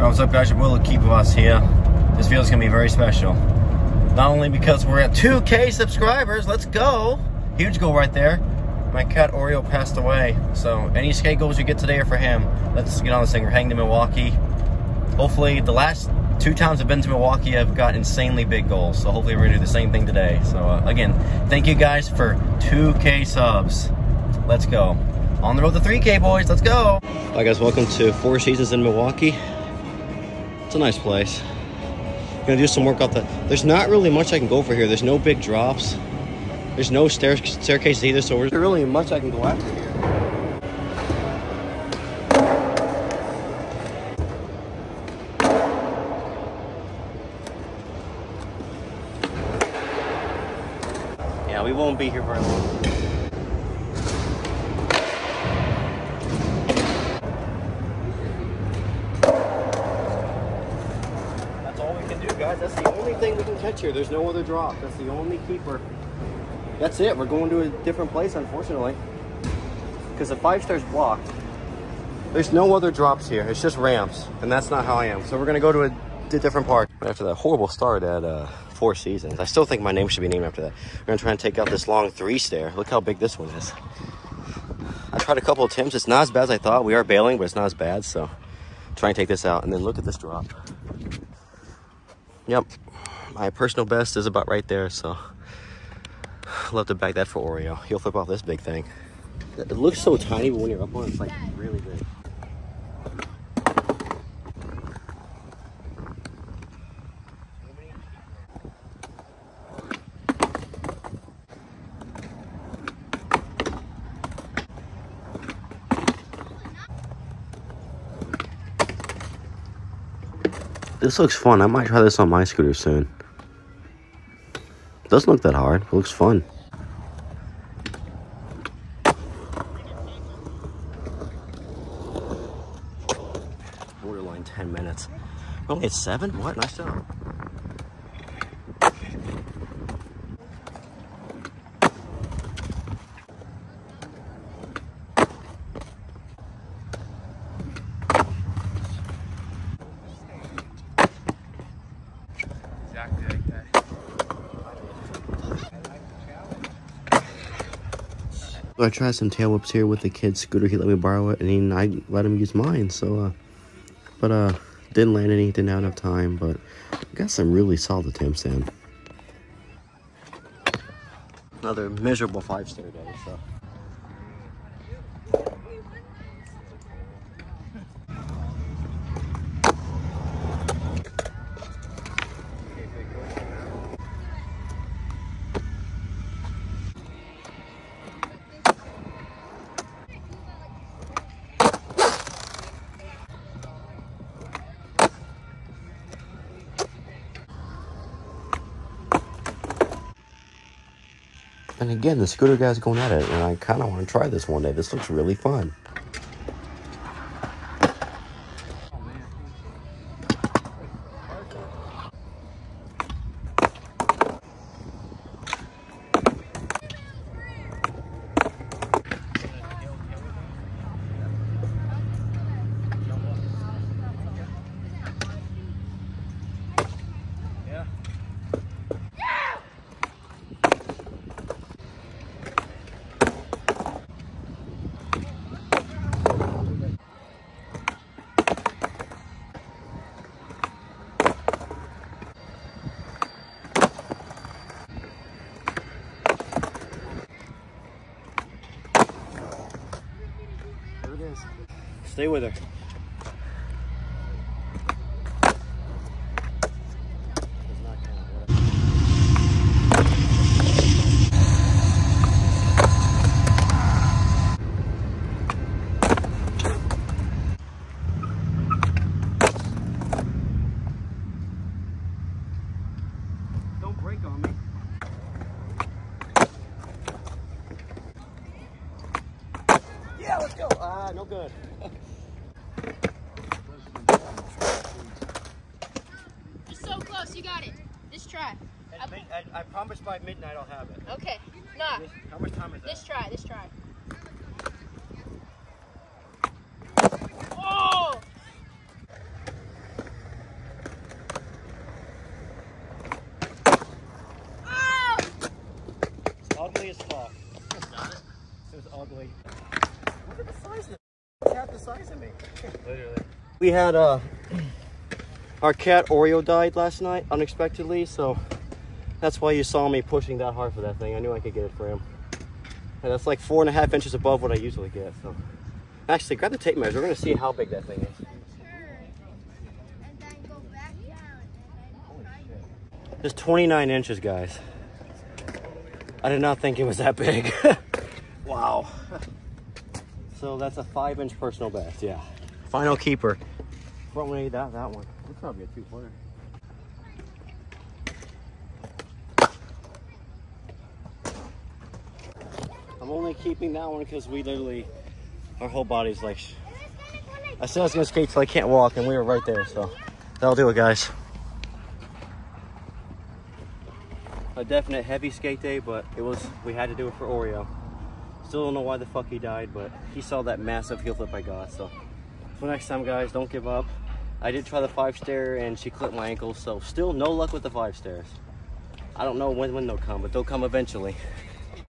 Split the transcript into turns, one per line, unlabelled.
What's up guys, Lil KeypaaVaas here. This video is to be very special. Not only because we're at 2k subscribers, let's go. Huge goal right there. My cat Oreo passed away, so any skate goals you get today are for him. Let's get on this thing. We're heading to Milwaukee. Hopefully, the last two times I've been to Milwaukee, I've got insanely big goals. So hopefully, we're gonna do the same thing today. So uh, again, thank you guys for 2K subs. Let's go. On the road to 3K, boys. Let's go. Hi guys, welcome to Four Seasons in Milwaukee. It's a nice place. Gonna do some work out there. There's not really much I can go for here. There's no big drops. There's no stair staircases either, so there's really much I can go after here. Yeah, we won't be here very long. That's all we can do, guys. That's the only thing we can catch here. There's no other drop. That's the only keeper. That's it. We're going to a different place, unfortunately. Because the five star's blocked. There's no other drops here. It's just ramps. And that's not how I am. So we're going to go to a different park. After that horrible start at uh, Four Seasons, I still think my name should be named after that. We're going to try and take out this long three stair. Look how big this one is. I tried a couple attempts. It's not as bad as I thought. We are bailing, but it's not as bad. So try and take this out. And then look at this drop. Yep. My personal best is about right there. So love to back that for Oreo. Heelflip off this big thing. It looks so tiny, but when you're up on it, it's like really big. This looks fun. I might try this on my scooter soon. Doesn't look that hard. It looks fun. Borderline 10 minutes. Only at 7? What? Nice job. I tried some tail whips here with the kid's scooter. He let me borrow it, and I let him use mine. So, uh, but uh, didn't land any. Didn't have enough time, but I got some really solid attempts in. Another miserable five star day. So. And again, the scooter guy's going at it, and I kind of want to try this one day. This looks really fun. Is. Stay with her. Does not count. Whatever. Don't break on me. Yeah, let's go. Ah, no good.
You're so close. You got it. Just try.
At I, I promise by midnight I'll have it.
Okay. Nah.
This- How much time is that?
This try. This try. Oh!
We had uh, our cat Oreo died last night unexpectedly, so that's why you saw me pushing that hard for that thing. I knew I could get it for him. And that's like four and a half inches above what I usually get. So, actually, grab the tape measure. We're gonna see how big that thing is.
And then go back down and then try
It's 29 inches, guys. I did not think it was that big. wow. So that's a five inch personal best, yeah. Final keeper. Front one, that, that one. That's probably a two pointer. I'm only keeping that one because we literally, our whole body's like, I said I was gonna skate till I can't walk and we were right there, so that'll do it, guys. a definite heavy skate day, but it was we had to do it for Oreo. Still don't know why the fuck he died, but he saw that massive heel flip I got. So, so next time, guys, don't give up. I did try the five stair and she clipped my ankle, so still no luck with the five stairs. I don't know when when they'll come, but they'll come eventually.